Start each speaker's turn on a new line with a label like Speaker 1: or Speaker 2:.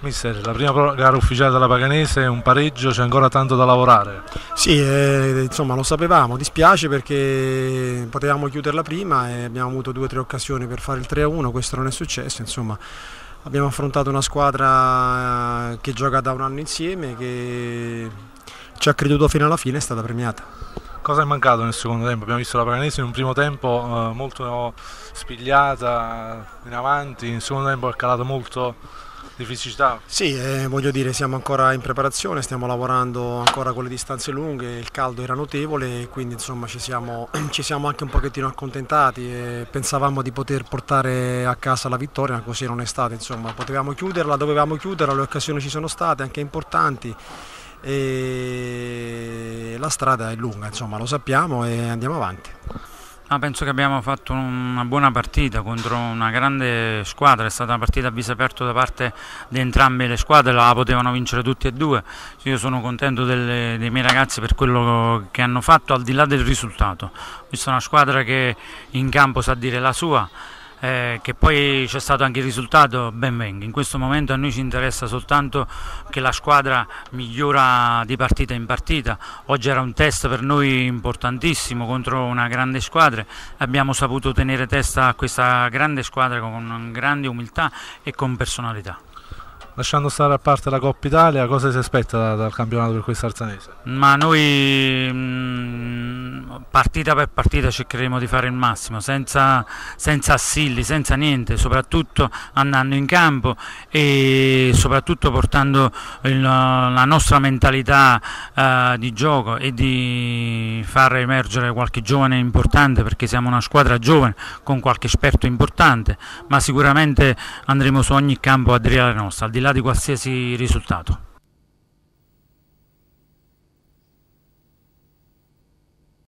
Speaker 1: Mister, la prima gara ufficiale della Paganese è un pareggio, c'è ancora tanto da lavorare.
Speaker 2: Sì, eh, insomma lo sapevamo, dispiace perché potevamo chiuderla prima e abbiamo avuto due o tre occasioni per fare il 3-1, questo non è successo, insomma abbiamo affrontato una squadra eh, che gioca da un anno insieme, che ci ha creduto fino alla fine e è stata premiata.
Speaker 1: Cosa è mancato nel secondo tempo? Abbiamo visto la Paganese in un primo tempo eh, molto spigliata in avanti, in secondo tempo è calato molto di fisicità?
Speaker 2: Sì, eh, voglio dire, siamo ancora in preparazione, stiamo lavorando ancora con le distanze lunghe, il caldo era notevole quindi insomma ci siamo, ci siamo anche un pochettino accontentati e pensavamo di poter portare a casa la vittoria, così non è stato, insomma, potevamo chiuderla, dovevamo chiuderla, le occasioni ci sono state, anche importanti e la strada è lunga, insomma, lo sappiamo e andiamo avanti.
Speaker 3: Ah, penso che abbiamo fatto una buona partita contro una grande squadra, è stata una partita a viso aperto da parte di entrambe le squadre, la potevano vincere tutti e due. Io sono contento delle, dei miei ragazzi per quello che hanno fatto al di là del risultato. Ho visto una squadra che in campo sa dire la sua eh, che poi c'è stato anche il risultato, ben venga. In questo momento a noi ci interessa soltanto che la squadra migliora di partita in partita. Oggi era un test per noi importantissimo contro una grande squadra, abbiamo saputo tenere testa a questa grande squadra con grande umiltà e con personalità.
Speaker 1: Lasciando stare a parte la Coppa Italia, cosa si aspetta dal campionato per questa arzanese?
Speaker 3: Ma noi mh, partita per partita cercheremo di fare il massimo, senza, senza assilli, senza niente, soprattutto andando in campo e soprattutto portando il, la nostra mentalità uh, di gioco e di far emergere qualche giovane importante perché siamo una squadra giovane con qualche esperto importante, ma sicuramente andremo su ogni campo a dire la nostra, al di là di qualsiasi risultato.